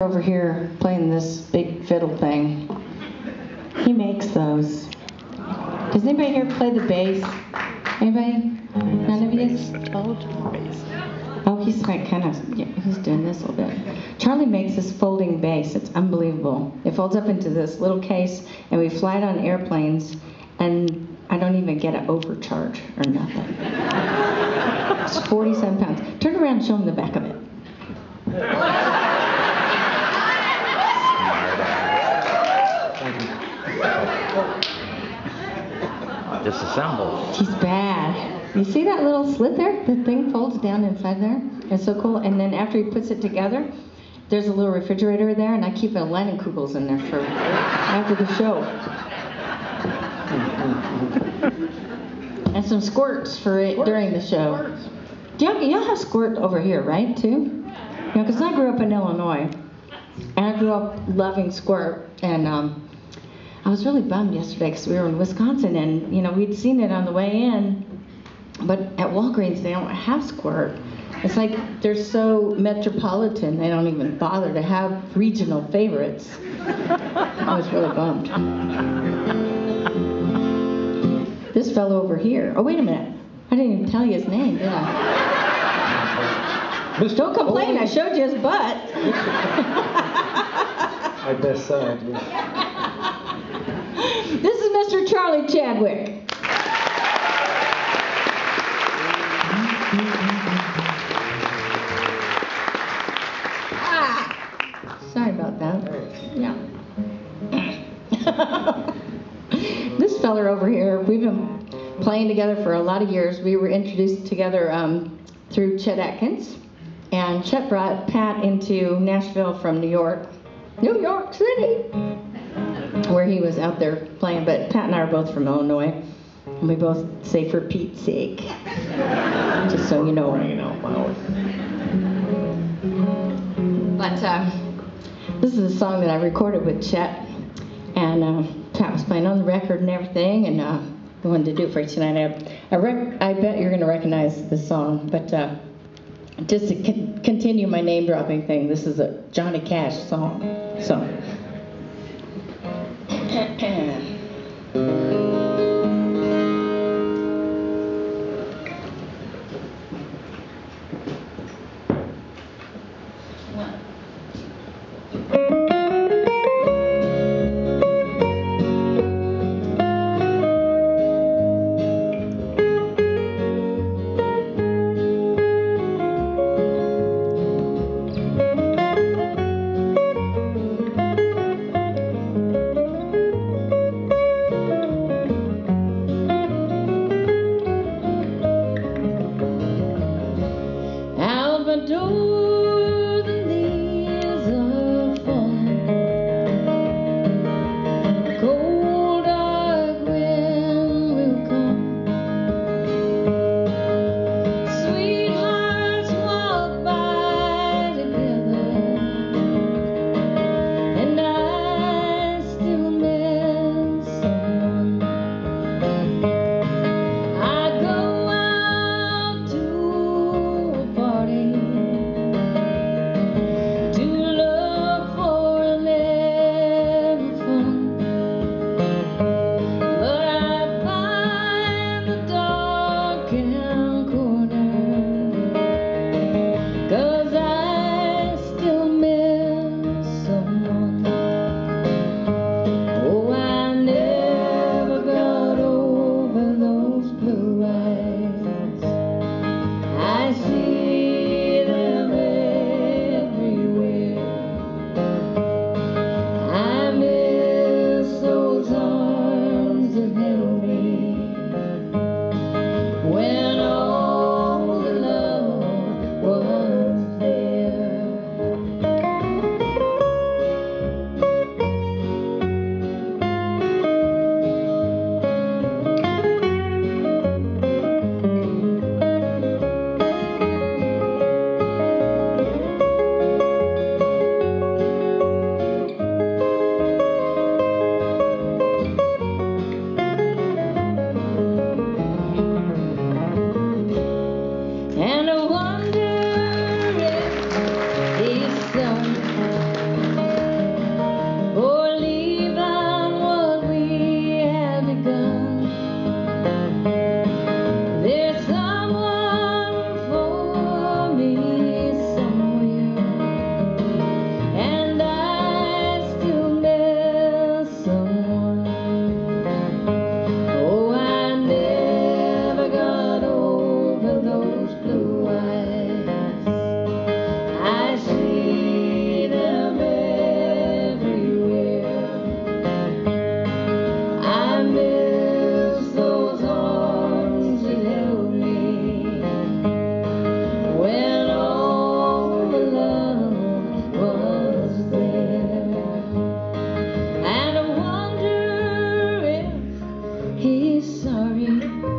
over here playing this big fiddle thing. He makes those. Does anybody here play the bass? Anybody? None of you? Oh, he's like kind of, yeah, he's doing this a little bit. Charlie makes this folding bass. It's unbelievable. It folds up into this little case, and we fly it on airplanes, and I don't even get an overcharge or nothing. It's 47 pounds. Turn around and show him the back of it. Disassembled. He's bad. You see that little slit there? The thing folds down inside there. It's so cool. And then after he puts it together, there's a little refrigerator there, and I keep a Leinenkugels in there for after the show. and some squirts for it during the show. Do y'all, y'all have squirt over here, right, too? You know, because I grew up in Illinois, and I grew up loving squirt, and um, I was really bummed yesterday because we were in Wisconsin, and you know we'd seen it on the way in, but at Walgreens they don't have squirt. It's like they're so metropolitan they don't even bother to have regional favorites. I was really bummed. This fellow over here. Oh wait a minute. I didn't even tell you his name, did I? Don't complain. I showed you his butt. My best side. yeah. Mr. Charlie Chadwick. Ah, sorry about that. Yeah. this feller over here, we've been playing together for a lot of years. We were introduced together um, through Chet Atkins, and Chet brought Pat into Nashville from New York, New York City where he was out there playing, but Pat and I are both from Illinois, and we both say for Pete's sake, just so you know. But um, this is a song that I recorded with Chet, and uh, Pat was playing on the record and everything, and uh, I wanted to do it for you tonight. I, I, rec- I bet you're going to recognize the song, but uh, just to con- continue my name dropping thing, this is a Johnny Cash song. So ta ta sorry.